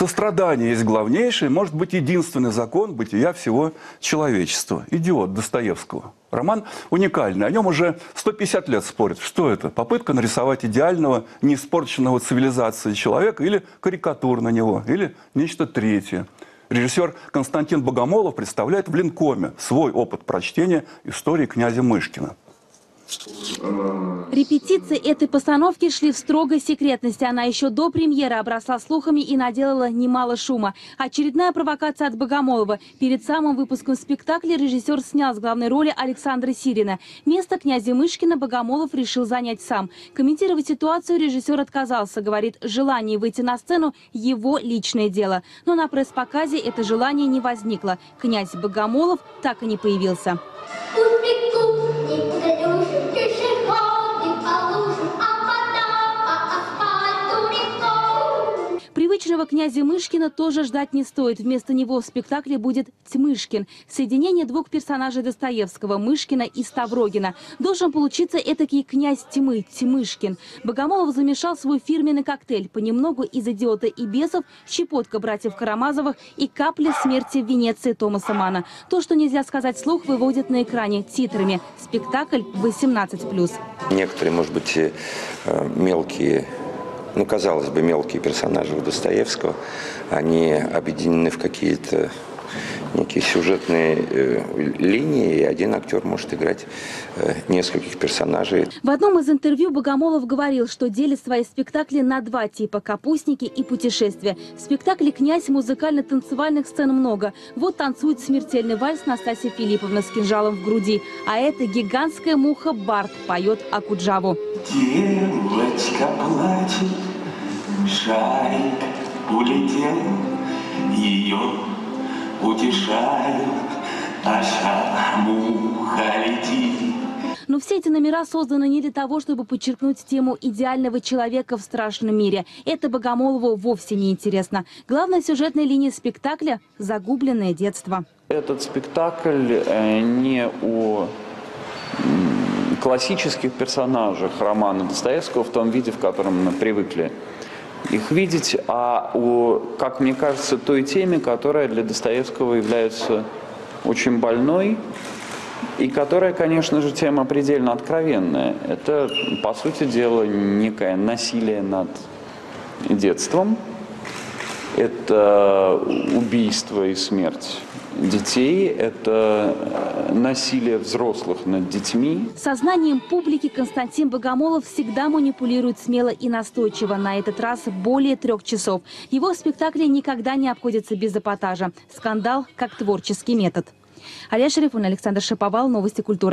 Сострадание есть главнейший, может быть, единственный закон бытия всего человечества. «Идиот» Достоевского. Роман уникальный. О нем уже 150 лет спорят. Что это? Попытка нарисовать идеального, неиспорченного цивилизации человека или карикатур на него, или нечто третье. Режиссер Константин Богомолов представляет в Линкоме свой опыт прочтения истории князя Мышкина. Репетиции этой постановки шли в строгой секретности. Она еще до премьеры обросла слухами и наделала немало шума. Очередная провокация от Богомолова. Перед самым выпуском спектакля режиссер снял с главной роли Александра Сирина. Место князя Мышкина Богомолов решил занять сам. Комментировать ситуацию режиссер отказался. Говорит, желание выйти на сцену – его личное дело. Но на пресс-показе это желание не возникло. Князь Богомолов так и не появился. Курику не Привычного князя Мышкина тоже ждать не стоит. Вместо него в спектакле будет Тьмышкин. Соединение двух персонажей Достоевского – Мышкина и Ставрогина. Должен получиться этакий князь тьмы – Тьмышкин. Богомолов замешал свой фирменный коктейль. Понемногу из «Идиота» и «Бесов», щепотка братьев Карамазовых и капля смерти в Венеции Томаса Мана. То, что нельзя сказать вслух, выводят на экране титрами. Спектакль 18+. Некоторые, может быть, э, мелкие, ну, казалось бы, мелкие персонажи у Достоевского, они объединены в какие-то некие сюжетные э, линии, и один актер может играть э, нескольких персонажей. В одном из интервью Богомолов говорил, что делит свои спектакли на два типа – капустники и путешествия. В спектакле «Князь» музыкально-танцевальных сцен много. Вот танцует смертельный вальс Настасья Филипповна с кинжалом в груди. А это гигантская муха Барт поет Акуджаву. Девочка плачет, шарик улетел, ее утешают, а муха летит. Но все эти номера созданы не для того, чтобы подчеркнуть тему идеального человека в страшном мире. Это Богомолову вовсе не интересно. Главная сюжетная линия спектакля – загубленное детство. Этот спектакль э, не о классических персонажах романа Достоевского в том виде, в котором мы привыкли их видеть, а о, как мне кажется, той теме, которая для Достоевского является очень больной и которая, конечно же, тема предельно откровенная. Это, по сути дела, некое насилие над детством, это убийство и смерть детей, это э, насилие взрослых над детьми. Сознанием публики Константин Богомолов всегда манипулирует смело и настойчиво. На этот раз более трех часов. Его спектакли никогда не обходятся без эпатажа. Скандал как творческий метод. Алия Шарифовна, Александр Шаповал, Новости культуры.